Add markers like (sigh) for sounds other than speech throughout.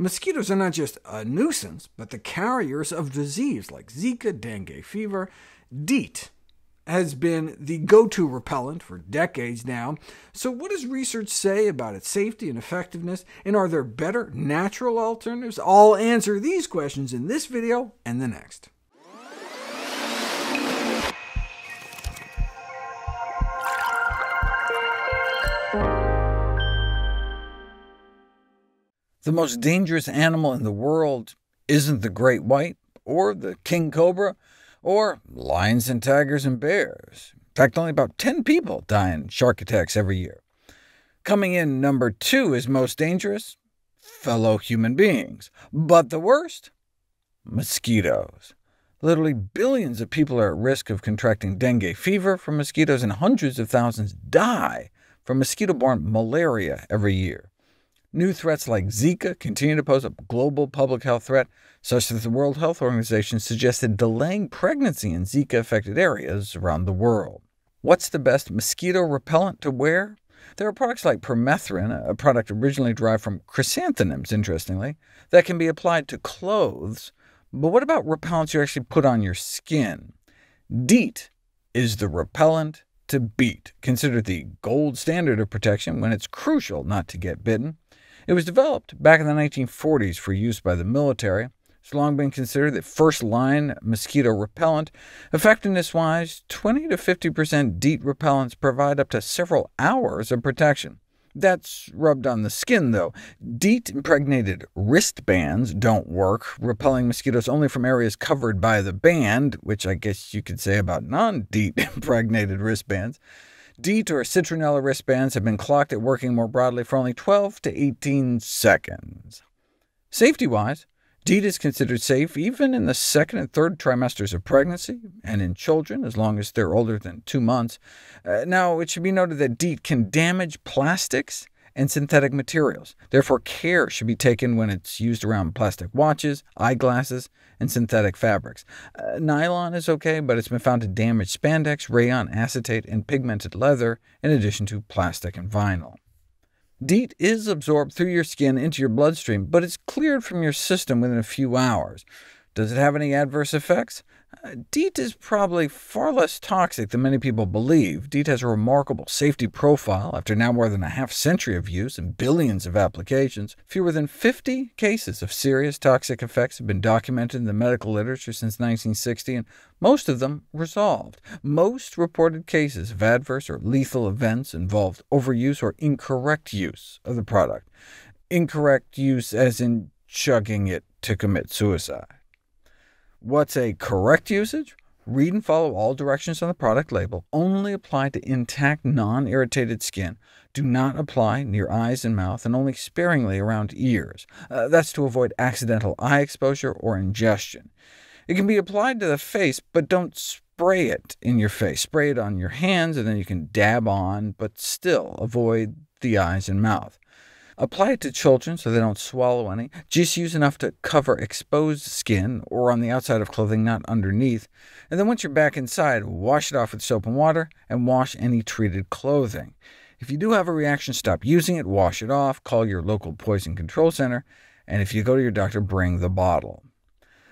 Mosquitoes are not just a nuisance, but the carriers of disease like Zika, dengue fever. DEET has been the go-to repellent for decades now. So what does research say about its safety and effectiveness, and are there better natural alternatives? I'll answer these questions in this video and the next. The most dangerous animal in the world isn't the great white, or the king cobra, or lions and tigers and bears. In fact, only about 10 people die in shark attacks every year. Coming in number two is most dangerous, fellow human beings. But the worst? Mosquitoes. Literally billions of people are at risk of contracting dengue fever from mosquitoes, and hundreds of thousands die from mosquito-borne malaria every year. New threats like Zika continue to pose a global public health threat, such that the World Health Organization suggested delaying pregnancy in Zika-affected areas around the world. What's the best mosquito repellent to wear? There are products like permethrin, a product originally derived from chrysanthemums, interestingly, that can be applied to clothes. But what about repellents you actually put on your skin? DEET is the repellent to beat, considered the gold standard of protection when it's crucial not to get bitten. It was developed back in the 1940s for use by the military. It's long been considered the first-line mosquito repellent. Effectiveness-wise, 20 to 50% DEET repellents provide up to several hours of protection. That's rubbed on the skin, though. DEET-impregnated wristbands don't work, repelling mosquitoes only from areas covered by the band, which I guess you could say about non-DEET-impregnated (laughs) wristbands. DEET or citronella wristbands have been clocked at working more broadly for only 12 to 18 seconds. Safety-wise, DEET is considered safe even in the second and third trimesters of pregnancy, and in children as long as they're older than two months. Uh, now, it should be noted that DEET can damage plastics and synthetic materials. Therefore, care should be taken when it's used around plastic watches, eyeglasses, and synthetic fabrics. Uh, nylon is OK, but it's been found to damage spandex, rayon, acetate, and pigmented leather, in addition to plastic and vinyl. DEET is absorbed through your skin into your bloodstream, but it's cleared from your system within a few hours. Does it have any adverse effects? Uh, DEET is probably far less toxic than many people believe. DEET has a remarkable safety profile after now more than a half-century of use and billions of applications. Fewer than 50 cases of serious toxic effects have been documented in the medical literature since 1960, and most of them resolved. Most reported cases of adverse or lethal events involved overuse or incorrect use of the product. Incorrect use as in chugging it to commit suicide. What's a correct usage? Read and follow all directions on the product label. Only apply to intact, non-irritated skin. Do not apply near eyes and mouth, and only sparingly around ears. Uh, that's to avoid accidental eye exposure or ingestion. It can be applied to the face, but don't spray it in your face. Spray it on your hands, and then you can dab on, but still avoid the eyes and mouth. Apply it to children so they don't swallow any. Just use enough to cover exposed skin, or on the outside of clothing, not underneath. And then once you're back inside, wash it off with soap and water, and wash any treated clothing. If you do have a reaction, stop using it, wash it off, call your local poison control center, and if you go to your doctor, bring the bottle.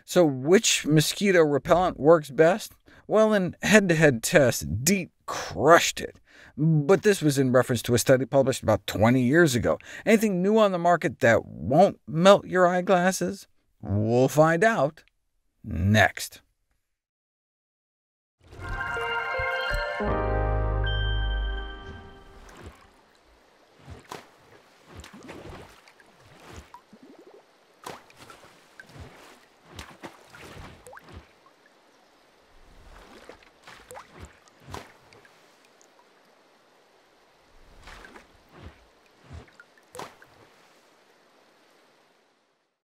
So which mosquito repellent works best? Well, in head-to-head -head tests, DEET crushed it but this was in reference to a study published about 20 years ago. Anything new on the market that won't melt your eyeglasses? We'll find out next.